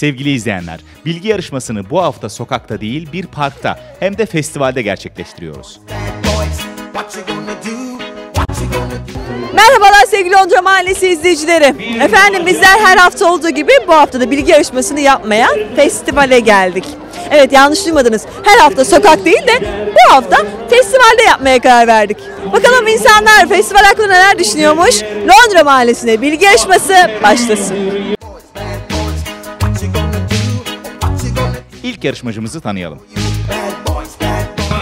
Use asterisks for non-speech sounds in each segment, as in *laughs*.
Sevgili izleyenler, bilgi yarışmasını bu hafta sokakta değil bir parkta hem de festivalde gerçekleştiriyoruz. Merhabalar sevgili Londra Mahallesi izleyicileri. Efendim bizler her hafta olduğu gibi bu hafta da bilgi yarışmasını yapmaya festivale geldik. Evet yanlış duymadınız. Her hafta sokak değil de bu hafta festivalde yapmaya karar verdik. Bakalım insanlar festival hakkında neler düşünüyormuş? Londra Mahallesi'ne bilgi yarışması başlasın. İlk yarışmacımızı tanıyalım.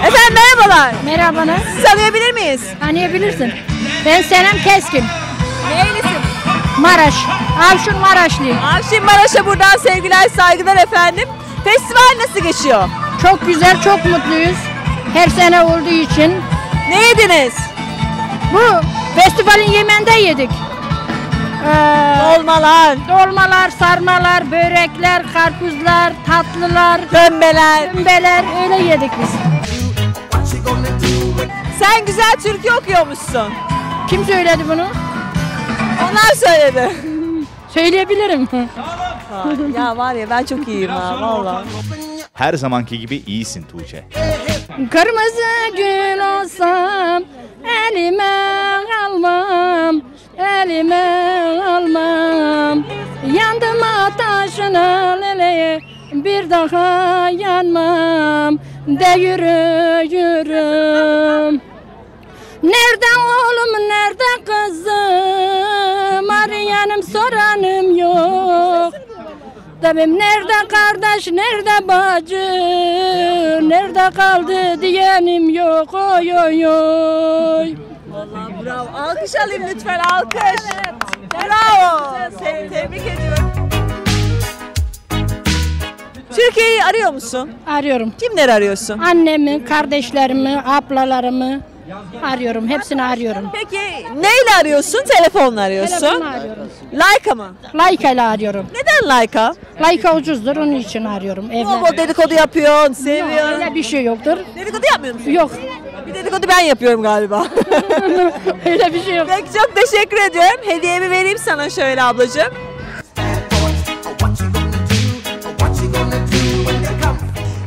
Efendim merhabalar. Merhabalar. Sizi tanıyabilir miyiz? Tanıyabilirsin. Ben Senem Keskin. Neylisin? Maraş. Avşin Maraşlıyım. Avşin Maraş'a buradan sevgiler saygılar efendim. Festival nasıl geçiyor? Çok güzel, çok mutluyuz. Her sene olduğu için. Ne yediniz? Bu festivalin yemeğinde yedik. Ee, Olmalar, dolmalar, sarmalar, börekler, karpuzlar, tatlılar, dönmeler. pembeler öyle yedik biz. Sen güzel türkü okuyormuşsun. Kim söyledi bunu? Onlar söyledi. Söyleyebilirim. ya var ya ben çok iyiyim ha valla. Her zamanki gibi iyisin Tuğçe. Kırmızı gül olsam elime almam, elime almam. Yandım ateşine lele, bir daha yanmam de yürüyorum. Nerede oğlum, nerede kızım? Arayanım soranım yok. Tabii nerede kardeş, nerede bacı, nerede kaldı diyenim yok oy oy oy. Vallahi bravo. Alkış alayım lütfen alkış. Bravo. Seni tebrik ediyorum. Türkiye'yi arıyor musun? Arıyorum. Kimleri arıyorsun? Annemi, kardeşlerimi, ablalarımı arıyorum. Hepsini arıyorum. Peki neyle arıyorsun? Telefonla arıyorsun. Telefonla arıyorum. Leica mı? Leica ile arıyorum. Neden Leica? Leica ucuzdur onun için arıyorum. Bol bol Evler. dedikodu yapıyorsun, Yok, seviyorsun. öyle bir şey yoktur. Dedikodu yapmıyor musun? Yok. Dedikodu ben yapıyorum galiba. *laughs* öyle bir şey yok. Peki çok teşekkür ediyorum. Hediyemi vereyim sana şöyle ablacığım.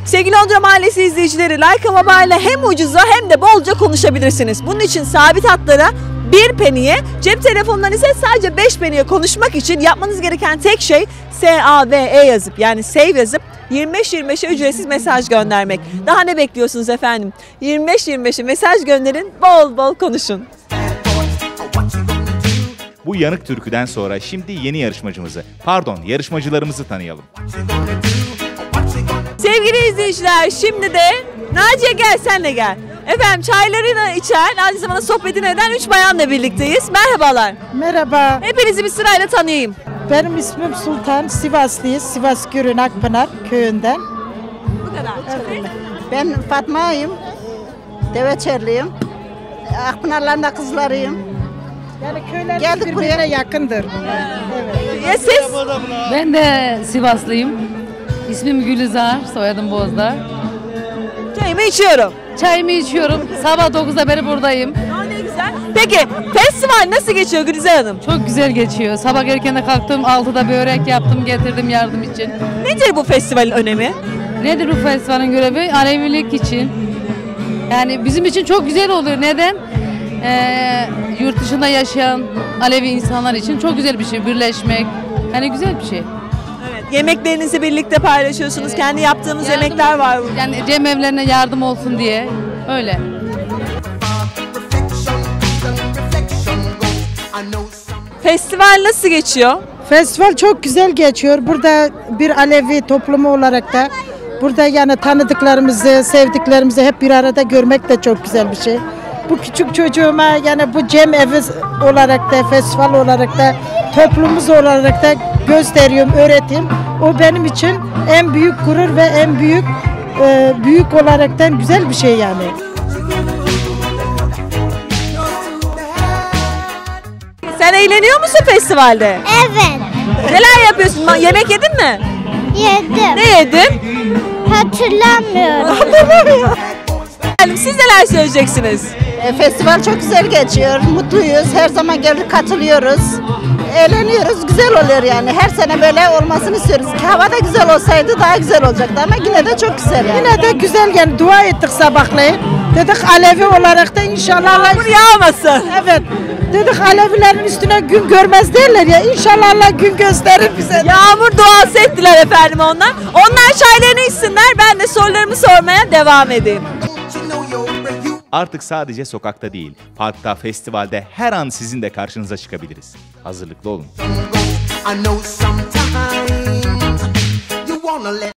Sevgili Londra Mahallesi izleyicileri Leica Mobile ile hem ucuza hem de bolca konuşabilirsiniz. Bunun için sabit hatlara 1 peniye, cep telefonundan ise sadece 5 peniye konuşmak için yapmanız gereken tek şey S-A-V-E yazıp yani save yazıp 25-25'e ücretsiz mesaj göndermek. Daha ne bekliyorsunuz efendim? 25-25'e mesaj gönderin, bol bol konuşun. Bu yanık türküden sonra şimdi yeni yarışmacımızı, pardon yarışmacılarımızı tanıyalım. Sevgili izleyiciler şimdi de Naciye gel sen de gel. Efendim çaylarını içen, aynı zamanda sohbetini eden üç bayanla birlikteyiz. Merhabalar. Merhaba, Hepinizi bir sırayla tanıyayım. Benim ismim Sultan, Sivaslıyız. Sivas Gürün Akpınar köyünden. Bu kadar. Ben Fatma'yım. Deveçerliyim. Akpınarların da kızlarıyım. Yani köyler Geldik birbirine buraya. yakındır. Ya siz? Ben de Sivaslıyım. İsmim Gülizar, soyadım Bozdar. Çayımı içiyorum. Çayımı içiyorum. Sabah 9'da beri buradayım. Aa, ne güzel. Peki festival nasıl geçiyor Gülizar Hanım? Çok güzel geçiyor. Sabah erken kalktım, 6'da börek yaptım, getirdim yardım için. Nedir bu festivalin önemi? Nedir bu festivalin görevi? Alevilik için. Yani bizim için çok güzel oluyor. Neden? Ee, yurt dışında yaşayan Alevi insanlar için çok güzel bir şey. Birleşmek. Yani güzel bir şey. Evet. Yemeklerinizi birlikte paylaşıyorsunuz. Kendi yaptığımız yemekler var burada. Yani cem evlerine yardım olsun diye. Öyle. Festival nasıl geçiyor? Festival çok güzel geçiyor. Burada bir Alevi toplumu olarak da burada yani tanıdıklarımızı, sevdiklerimizi hep bir arada görmek de çok güzel bir şey. Bu küçük çocuğuma yani bu cem evi olarak da festival olarak da toplumumuz olarak da gösteriyorum, öğreteyim. O benim için en büyük gurur ve en büyük e, büyük olaraktan güzel bir şey yani. Sen eğleniyor musun festivalde? Evet, Neler yapıyorsun? Ma- Yemek yedin mi? yedim. Ne yedin? Hatırlamıyorum. Efendim, Siz neler söyleyeceksiniz? E, festival çok güzel geçiyor. Mutluyuz. Her zaman gelip katılıyoruz. eğleniyoruz. Güzel oluyor yani. Her sene böyle olmasını istiyoruz. Hava da güzel olsaydı daha güzel olacaktı ama yine de çok güzel yani. Yine de güzel yani dua ettik sabahleyin. Dedik Alevi olarak da inşallah Allah Yağmur yağmasın. Evet. Dedik Alevilerin üstüne gün görmez derler ya. İnşallah Allah gün gösterir bize. Yağmur duası ettiler efendim onlar. Onlar çaylarını içsinler. Ben de sorularımı sormaya devam edeyim. Artık sadece sokakta değil, parkta, festivalde her an sizin de karşınıza çıkabiliriz. Hazırlıklı olun. I know sometimes you wanna let